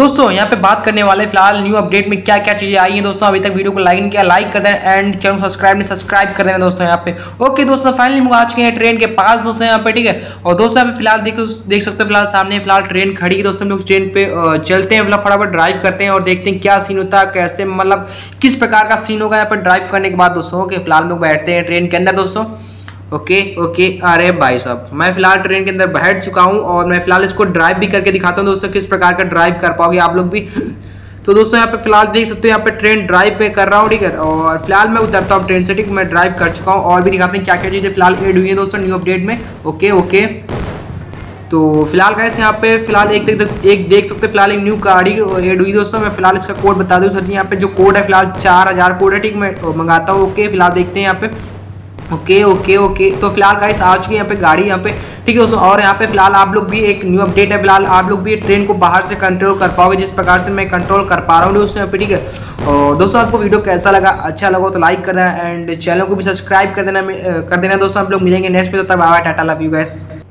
दोस्तों, यहाँ पे बात करने वाले फ़िलहाल न्यू अपडेट में क्या क्या चीज़ें आई हैं दोस्तों, अभी तक वीडियो को लाइक किया लाइक कर देना एंड चैनल सब्सक्राइब नहीं सब्सक्राइब कर देना दोस्तों यहाँ पे। ओके दोस्तों फाइनली आ चुके हैं ट्रेन के पास दोस्तों यहाँ पे, ठीक है? और दोस्तों यहाँ पे फ़िलहाल देख देख सकते हो फ़िलहाल सामने फ़िलहाल ट्रेन खड़ी है दोस्तों, हम लोग ट्रेन पे चलते हैं मतलब फटाफट ड्राइव करते हैं और देखते हैं क्या सीन होता है कैसे मतलब किस प्रकार का सीन होगा यहाँ पर ड्राइव करने के बाद दोस्तों। ओके फ़िलहाल लोग बैठते हैं ट्रेन के अंदर दोस्तों। ओके ओके अरे भाई साहब। मैं फ़िलहाल ट्रेन के अंदर बैठ चुका हूँ और मैं फ़िलहाल इसको ड्राइव भी करके दिखाता हूँ दोस्तों किस प्रकार का ड्राइव कर पाओगे आप लोग भी। तो दोस्तों यहाँ पे फ़िलहाल देख सकते हो यहाँ पे ट्रेन ड्राइव पे कर रहा हूँ, ठीक है? और फ़िलहाल मैं उतरता हूँ ट्रेन से, ठीक? मैं ड्राइव कर चुका हूँ और भी दिखाते हैं क्या क्या चीज़ें फ़िलहाल एड हुई है दोस्तों न्यू अपडेट में। ओके ओके तो फ़िलहाल कैसे यहाँ पे फ़िलहाल एक देख एक देख सकते हैं फ़िलहाल एक न्यू गाड़ी एड हुई दोस्तों। मैं फ़िलहाल इसका कोड बता दूँ, सर जी, यहाँ पे जो कोड है फ़िलहाल चार हज़ार कोड है, ठीक? मैं मंगाता हूँ। ओके फ़िलहाल देखते हैं यहाँ पे। Okay okay okay. तो फ़िलहाल गाइस आ चुकी है यहाँ पे गाड़ी, यहाँ पे। ठीक है, दोस्तों, और यहाँ पे फ़िलहाल आप लोग भी एक न्यू अपडेट है। फ़िलहाल आप लोग भी ट्रेन को बाहर से कंट्रोल कर पाओगे, जिस प्रकार से मैं कंट्रोल कर पा रहा हूँ दोस्तों यहाँ पे, ठीक है? और दोस्तों, आपको वीडियो कैसा लगा? अच्छा लगा तो लाइक कर देना एंड चैनल को भी सब्सक्राइब कर देना कर देना दोस्तों, आप लोग मिलेंगे नेक्स्ट में तो तब आवा, टाटा लव यू गैस